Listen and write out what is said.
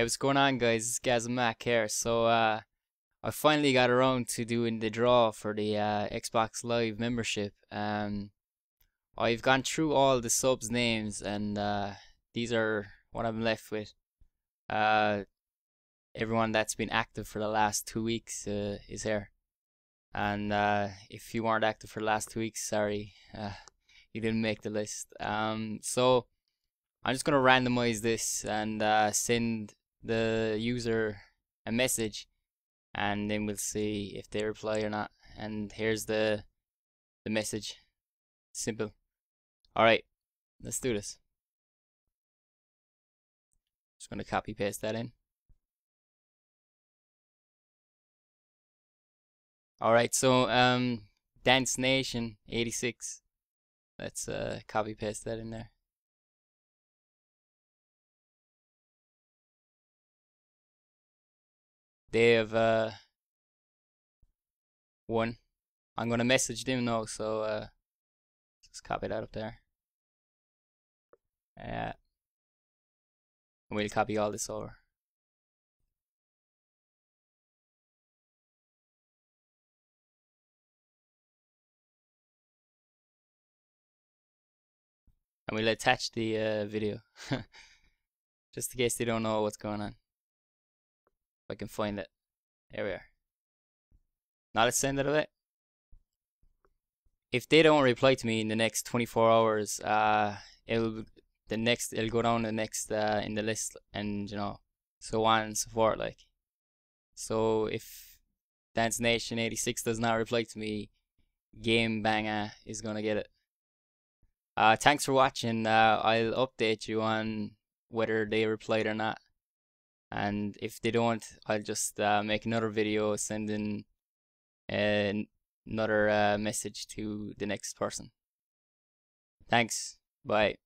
Hey, what's going on, guys? It's Gaz Mac here. So, uh, I finally got around to doing the draw for the uh, Xbox Live membership. Um, I've gone through all the subs names, and uh, these are what I'm left with. Uh, everyone that's been active for the last two weeks uh, is here. And uh, if you weren't active for the last two weeks, sorry, uh, you didn't make the list. Um, so I'm just gonna randomize this and uh, send the user a message, and then we'll see if they reply or not. And here's the the message. Simple. All right, let's do this. Just gonna copy paste that in. All right, so um, Dance Nation 86. Let's uh, copy paste that in there. They have uh, won. I'm gonna message them now, so uh, just copy that up there. Yeah. And we'll copy all this over. and we'll attach the uh, video just in case they don't know what's going on I can find it. There we are. Now let's send it. If they don't reply to me in the next 24 hours uh it'll the next it'll go down the next uh, in the list and you know so on and so forth like. So if Dance Nation 86 does not reply to me Game Banger is gonna get it. Uh, thanks for watching. Uh, I'll update you on whether they replied or not. And if they don't, I'll just uh, make another video sending uh, another uh, message to the next person. Thanks. Bye.